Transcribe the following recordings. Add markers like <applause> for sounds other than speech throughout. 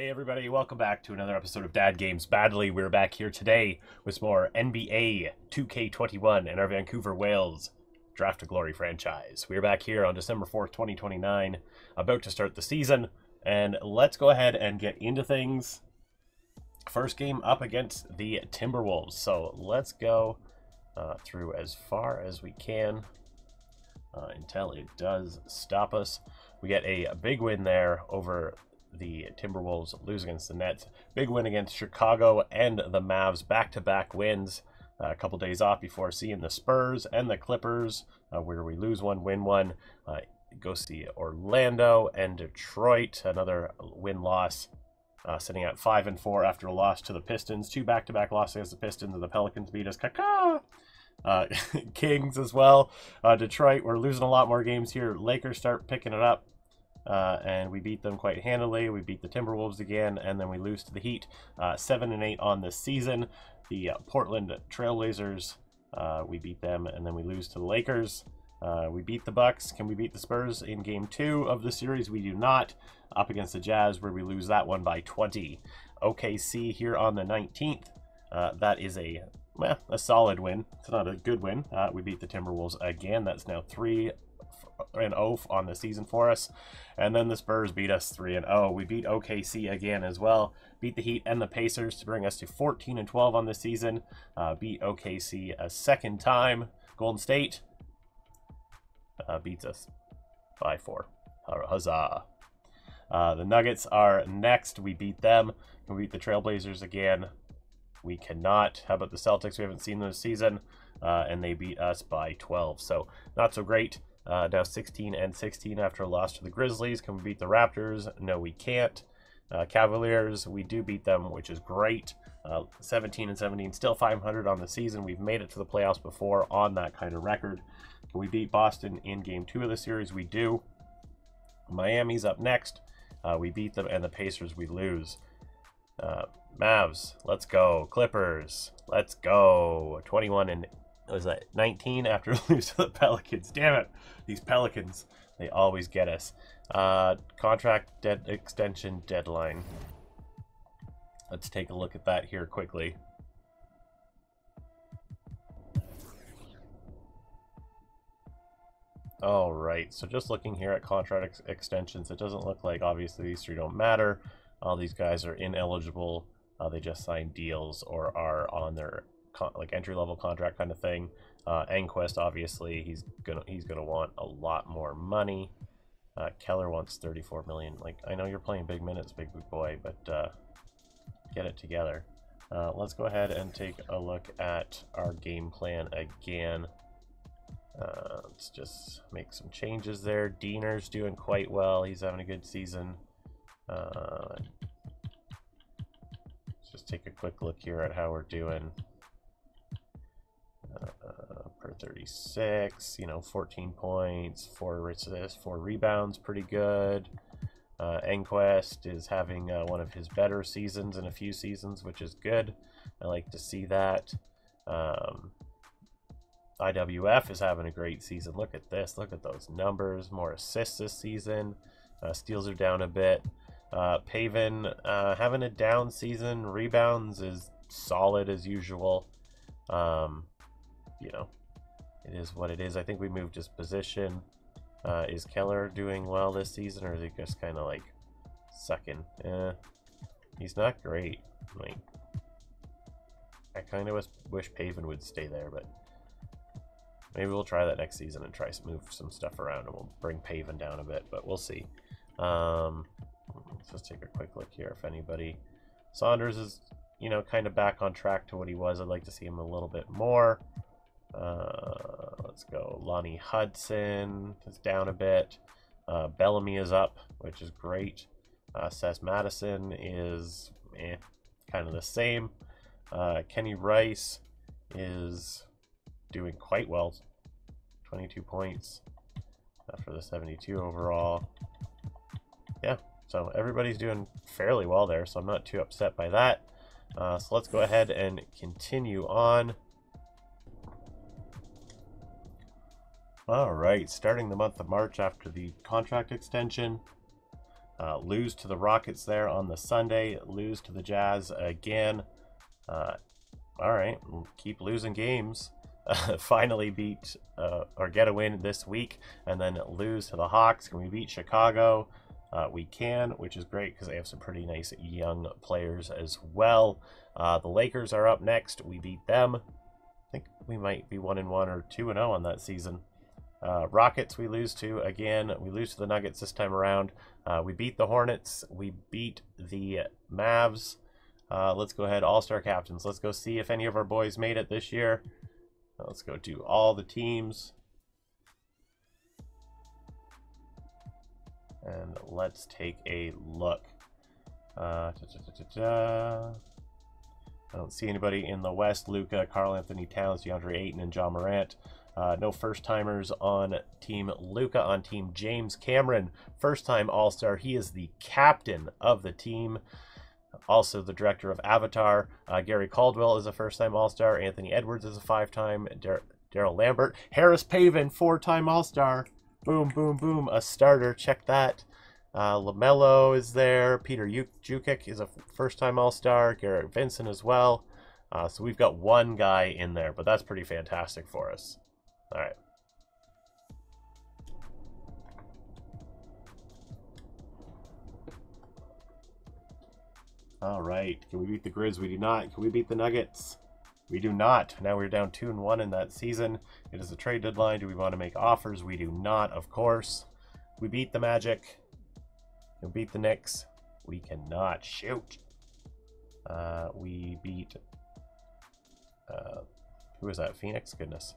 Hey everybody, welcome back to another episode of Dad Games Badly. We're back here today with more NBA 2K21 and our Vancouver Whales Draft to Glory franchise. We're back here on December 4th, 2029, about to start the season, and let's go ahead and get into things. First game up against the Timberwolves, so let's go uh, through as far as we can uh, until it does stop us. We get a big win there over the Timberwolves, lose against the Nets. Big win against Chicago and the Mavs, back-to-back wins. Uh, a couple days off before seeing the Spurs and the Clippers, uh, where we lose one, win one. Uh, go see Orlando and Detroit, another win-loss. Uh, sitting at five and four after a loss to the Pistons. Two back-to-back losses against the Pistons, and the Pelicans beat us. Kaka! Uh, <laughs> Kings as well. Uh, Detroit, we're losing a lot more games here. Lakers start picking it up. Uh, and we beat them quite handily. We beat the Timberwolves again, and then we lose to the Heat, uh, seven and eight on this season. The uh, Portland Trailblazers, uh, we beat them, and then we lose to the Lakers. Uh, we beat the Bucks. Can we beat the Spurs in Game Two of the series? We do not. Up against the Jazz, where we lose that one by 20. OKC here on the 19th. Uh, that is a well, a solid win. It's not a good win. we beat the Timberwolves again. That's now three and 0 on the season for us. And then the Spurs beat us 3 and 0. We beat OKC again as well. Beat the Heat and the Pacers to bring us to 14 and 12 on the season. Uh, beat OKC a second time. Golden State uh, beats us by 4. Huzzah. Uh, the Nuggets are next. We beat them. We beat the Trailblazers again. We cannot. How about the Celtics? We haven't seen them this season. Uh, and they beat us by 12. So not so great. Uh, now 16 and 16 after a loss to the Grizzlies. Can we beat the Raptors? No, we can't. Uh, Cavaliers, we do beat them, which is great. Uh, 17 and 17, still 500 on the season. We've made it to the playoffs before on that kind of record. Can we beat Boston in game two of the series? We do. Miami's up next. Uh, we beat them, and the Pacers we lose. Uh, Mavs, let's go. Clippers, let's go. 21 and was that 19 after <laughs> lose to the Pelicans. Damn it, these Pelicans, they always get us. Uh, contract dead extension deadline. Let's take a look at that here quickly. All right, so just looking here at contract ex extensions, it doesn't look like obviously these three don't matter. All these guys are ineligible. Uh, they just signed deals or are on their like entry level contract kind of thing. Uh, Enquest, obviously, he's gonna he's gonna want a lot more money. Uh, Keller wants 34 million. Like I know you're playing big minutes, big boy, but uh, get it together. Uh, let's go ahead and take a look at our game plan again. Uh, let's just make some changes there. Diener's doing quite well. He's having a good season. Uh, let's just take a quick look here at how we're doing. Uh, per 36, you know, 14 points, four assists, four rebounds, pretty good. Uh, Enquest is having uh, one of his better seasons in a few seasons, which is good. I like to see that. Um, IWF is having a great season. Look at this. Look at those numbers. More assists this season. Uh, steals are down a bit. Uh, Paven uh, having a down season. Rebounds is solid as usual. Um, you know, it is what it is. I think we moved his position. Uh, is Keller doing well this season, or is he just kind of like sucking? Eh, he's not great. Like, I kind of wish Paven would stay there, but maybe we'll try that next season and try to move some stuff around, and we'll bring Paven down a bit, but we'll see. Um, let's just take a quick look here if anybody... Saunders is, you know, kind of back on track to what he was. I'd like to see him a little bit more. Uh, let's go. Lonnie Hudson is down a bit. Uh, Bellamy is up, which is great. Uh, Seth Madison is eh, kind of the same. Uh, Kenny Rice is doing quite well. 22 points for the 72 overall. Yeah, so everybody's doing fairly well there, so I'm not too upset by that. Uh, so let's go ahead and continue on. All right, starting the month of March after the contract extension. Uh, lose to the Rockets there on the Sunday. Lose to the Jazz again. Uh, all right, keep losing games. Uh, <laughs> finally beat uh, or get a win this week and then lose to the Hawks. Can we beat Chicago? Uh, we can, which is great because they have some pretty nice young players as well. Uh, the Lakers are up next. We beat them. I think we might be 1 and 1 or 2 and 0 on that season. Uh, Rockets we lose to again. We lose to the Nuggets this time around. Uh, we beat the Hornets. We beat the Mavs. Uh, let's go ahead, All-Star Captains. Let's go see if any of our boys made it this year. Let's go do all the teams. And let's take a look. Uh, da, da, da, I don't see anybody in the West. Luka, Karl Anthony Towns, DeAndre Ayton, and John Morant. Uh, no first timers on Team Luka. On Team James Cameron, first time All Star. He is the captain of the team. Also, the director of Avatar. Uh, Gary Caldwell is a first time All Star. Anthony Edwards is a five time. Daryl Lambert. Harris Pavin, four time All Star. Boom, boom, boom. A starter. Check that. Uh, LaMelo is there. Peter Jukic is a first-time All-Star. Garrett Vincent as well. Uh, so we've got one guy in there, but that's pretty fantastic for us. All right. All right. Can we beat the Grizz? We do not. Can we beat the Nuggets? We do not. Now we're down 2 and 1 in that season. It is a trade deadline. Do we want to make offers? We do not, of course. We beat the Magic. We beat the Knicks. We cannot shoot. Uh, we beat. Uh, who is that? Phoenix? Goodness.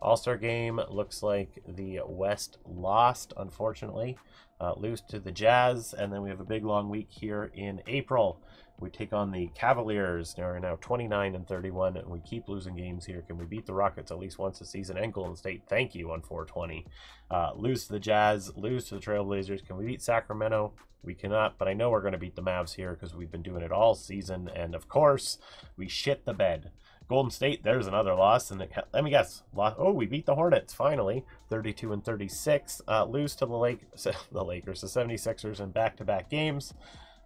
All Star game looks like the West lost, unfortunately. Uh, lose to the Jazz, and then we have a big long week here in April. We take on the Cavaliers. They're now 29 and 31, and we keep losing games here. Can we beat the Rockets at least once a season? And Golden State, thank you on 420. Uh, lose to the Jazz, lose to the Trailblazers. Can we beat Sacramento? We cannot, but I know we're going to beat the Mavs here because we've been doing it all season. And of course, we shit the bed. Golden State, there's another loss. And let me guess. Oh, we beat the Hornets finally. 32 and 36. Uh, lose to the Lake, <laughs> the Lakers, the 76ers in back-to-back -back games.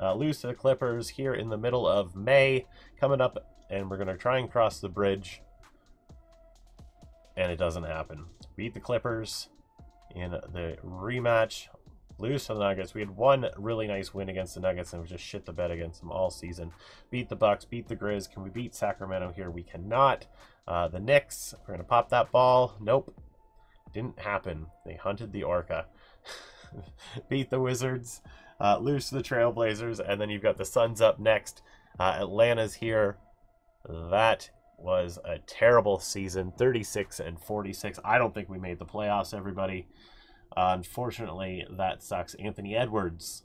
Uh, lose to the Clippers here in the middle of May. Coming up, and we're going to try and cross the bridge. And it doesn't happen. Beat the Clippers in the rematch. Lose to the Nuggets. We had one really nice win against the Nuggets and we just shit the bed against them all season. Beat the Bucks, beat the Grizz. Can we beat Sacramento here? We cannot. Uh, the Knicks, we're going to pop that ball. Nope. Didn't happen. They hunted the Orca. <laughs> beat the Wizards uh, lose to the Trailblazers, and then you've got the Suns up next. Uh, Atlanta's here. That was a terrible season, 36 and 46. I don't think we made the playoffs, everybody. Uh, unfortunately, that sucks. Anthony Edwards,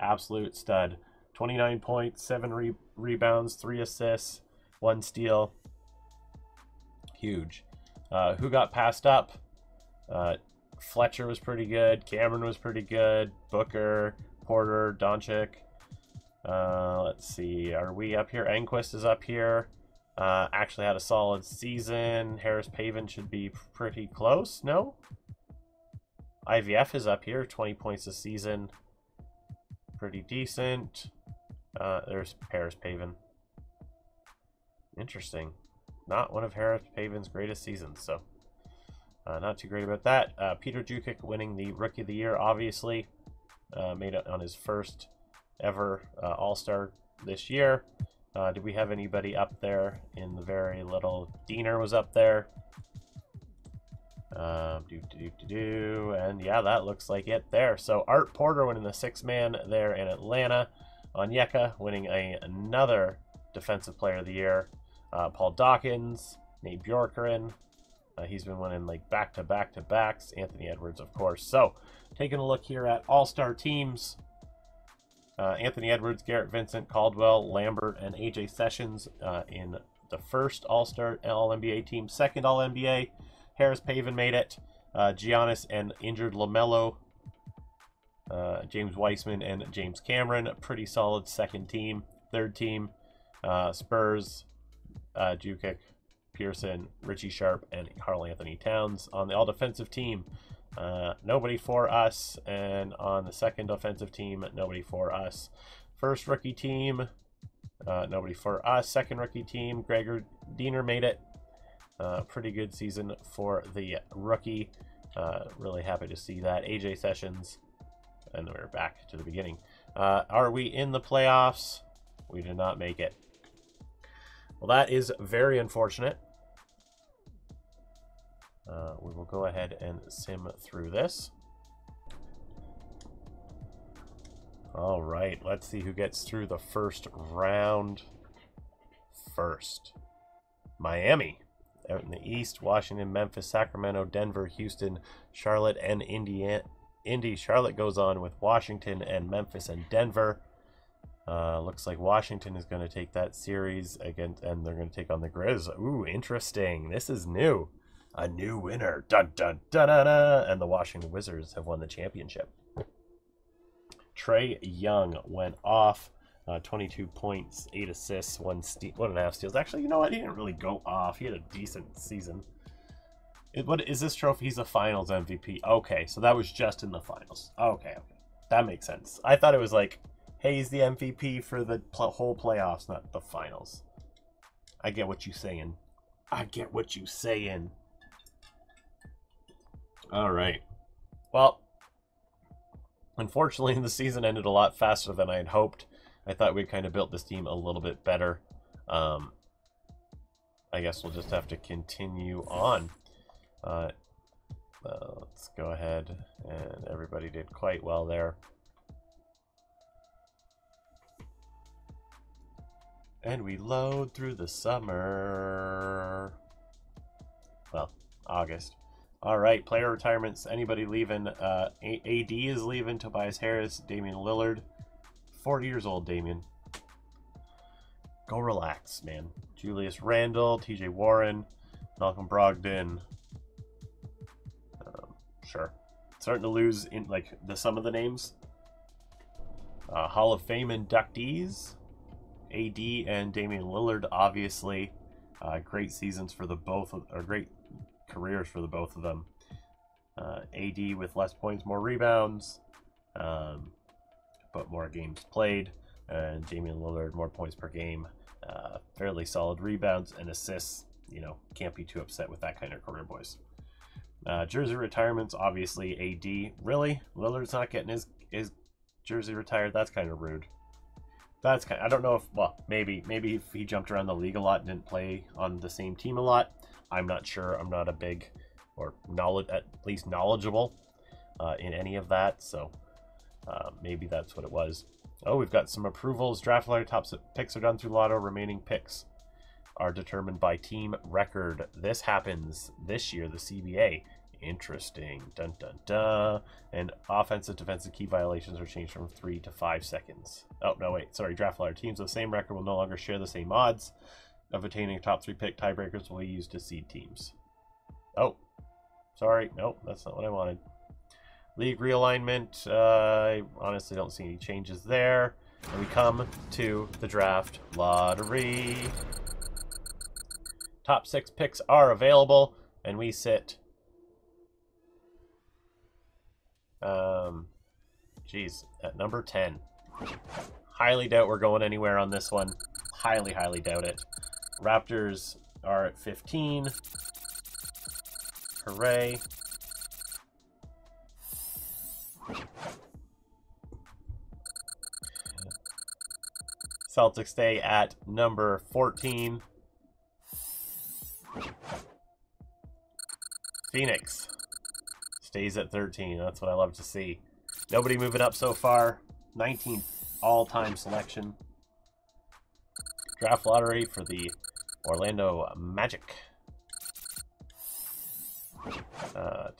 absolute stud. 29 points, 7 re rebounds, 3 assists, 1 steal. Huge. Uh, who got passed up? Uh, Fletcher was pretty good. Cameron was pretty good. Booker, Porter, Doncic. Uh, let's see. Are we up here? Enquist is up here. Uh, actually had a solid season. Harris Paven should be pretty close. No? IVF is up here. 20 points a season. Pretty decent. Uh, there's Harris Paven. Interesting. Not one of Harris Paven's greatest seasons, so... Uh, not too great about that. Uh, Peter Jukic winning the Rookie of the Year, obviously. Uh, made it on his first ever uh, All-Star this year. Uh, do we have anybody up there in the very little? Diener was up there. Um, do, do, do, do, and yeah, that looks like it there. So Art Porter winning the six-man there in Atlanta. Onyeka winning a, another Defensive Player of the Year. Uh, Paul Dawkins, Nate Bjorkgren, uh, he's been winning like back to back to backs. Anthony Edwards, of course. So, taking a look here at all star teams uh, Anthony Edwards, Garrett Vincent, Caldwell, Lambert, and AJ Sessions uh, in the first All Star All NBA team. Second All NBA, Harris Paven made it. Uh, Giannis and injured LaMelo. Uh, James Wiseman and James Cameron, pretty solid second team. Third team, uh, Spurs, uh, Jukic, Pearson, Richie Sharp, and Karl Anthony Towns. On the all defensive team, Uh, nobody for us. And on the second offensive team, nobody for us. First rookie team, uh, nobody for us. Second rookie team, Gregor Diener made it. Uh, pretty good season for the rookie. Uh, really happy to see that. AJ Sessions, and we're back to the beginning. Uh, are we in the playoffs? We did not make it. Well, that is very unfortunate. Uh, we will go ahead and sim through this. All right, let's see who gets through the first round first. Miami out in the East, Washington, Memphis, Sacramento, Denver, Houston, Charlotte, and Indiana. Indy. Charlotte goes on with Washington and Memphis and Denver. Uh, looks like Washington is going to take that series again, and they're going to take on the Grizz. Ooh, interesting. This is new. A new winner. Dun dun dun dun. dun. And the Washington Wizards have won the championship. Trae Young went off. Uh, 22 points, 8 assists, 1 ste one and a half steals. Actually, you know what? He didn't really go off. He had a decent season. It, what is this trophy? He's a finals MVP. Okay, so that was just in the finals. Okay, okay. That makes sense. I thought it was like, hey, he's the MVP for the pl whole playoffs, not the finals. I get what you're saying. I get what you're saying. All right. Well, unfortunately, <laughs> the season ended a lot faster than I had hoped. I thought we kind of built this team a little bit better. Um, I guess we'll just have to continue on. Uh, uh, let's go ahead and everybody did quite well there. And we load through the summer. Well, August. All right, player retirements. Anybody leaving? Uh, AD is leaving. Tobias Harris, Damian Lillard. 40 years old, Damian. Go relax, man. Julius Randle, TJ Warren, Malcolm Brogdon. Um, sure. Starting to lose in like the some of the names. Uh, Hall of Fame inductees. AD and Damian Lillard, obviously. Uh, great seasons for the both, of, or great careers for the both of them. Uh, AD with less points, more rebounds. Um, but more games played. And Damian Lillard, more points per game, uh, fairly solid rebounds and assists. You know, can't be too upset with that kind of career, boys. Uh, jersey retirements, obviously AD. Really, Lillard's not getting his his jersey retired. That's kind of rude. That's kind. Of, I don't know if well, maybe maybe if he jumped around the league a lot and didn't play on the same team a lot. I'm not sure. I'm not a big or knowledge at least knowledgeable uh, in any of that. So uh, maybe that's what it was. Oh, we've got some approvals. Draft lottery top picks are done through lotto. Remaining picks are determined by team record. This happens this year, the CBA. Interesting. Dun dun dun. And offensive defensive key violations are changed from three to five seconds. Oh, no, wait. Sorry. Draft lottery teams with the same record will no longer share the same odds of attaining a top three pick. Tiebreakers will be used to seed teams. Oh, sorry. Nope, that's not what I wanted. League realignment, uh, I honestly don't see any changes there. And we come to the draft lottery. Top six picks are available, and we sit. Um, geez, at number 10. Highly doubt we're going anywhere on this one. Highly, highly doubt it. Raptors are at 15. Hooray. Celtics stay at number 14. Phoenix stays at 13. That's what I love to see. Nobody moving up so far. 19th all-time selection. Draft lottery for the Orlando Magic. Uh,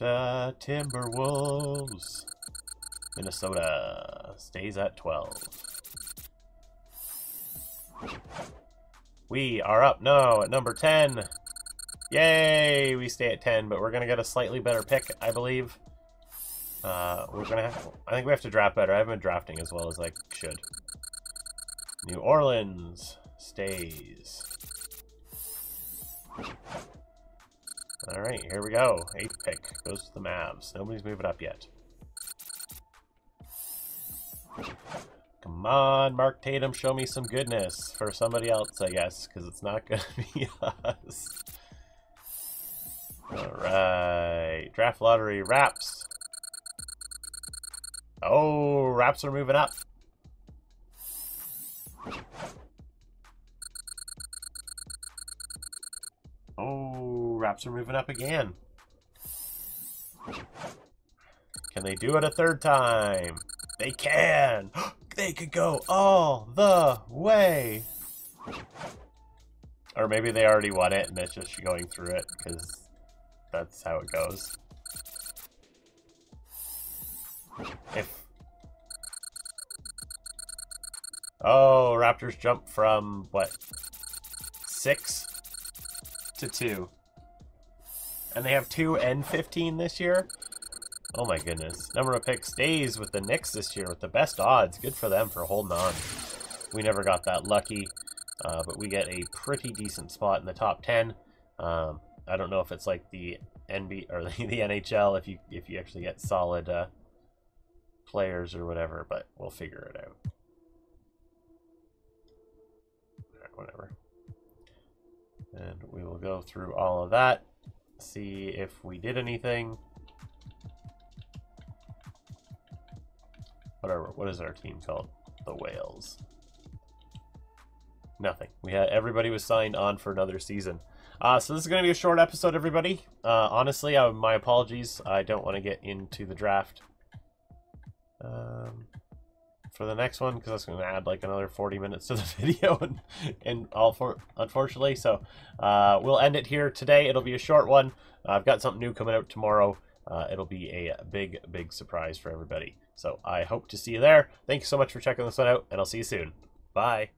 Timberwolves. Minnesota stays at 12. We are up now at number 10. Yay! We stay at 10, but we're going to get a slightly better pick, I believe. Uh, we're going to have... I think we have to draft better. I haven't been drafting as well as I should. New Orleans stays. Alright, here we go. Eighth pick goes to the Mavs. Nobody's moving up yet. Come on, Mark Tatum, show me some goodness for somebody else, I guess, because it's not <laughs> going to be us. Alright, draft lottery, wraps. Oh, Raps are moving up. Are moving up again. Can they do it a third time? They can! <gasps> They could go all the way! Or maybe they already won it and it's just going through it, because that's how it goes. If... Oh, Raptors jump from, what, six to two. And they have two and 15 this year? Oh my goodness. Number of picks stays with the Knicks this year with the best odds. Good for them for holding on. We never got that lucky, uh, but we get a pretty decent spot in the top 10. Um, I don't know if it's like the NB or <laughs> the, the NHL if you if you actually get solid uh, players or whatever, but we'll figure it out. Whatever. And we will go through all of that, see if we did anything. whatever. What is our team called? The Whales. Nothing. We had everybody was signed on for another season. Uh, so this is going to be a short episode, everybody. Uh, honestly, uh, my apologies. I don't want to get into the draft um, for the next one because that's going to add like another 40 minutes to the <laughs> video, and, and all for unfortunately. So uh, we'll end it here today. It'll be a short one. I've got something new coming out tomorrow. Uh, it'll be a big, big surprise for everybody. So I hope to see you there. Thank you so much for checking this one out, and I'll see you soon. Bye.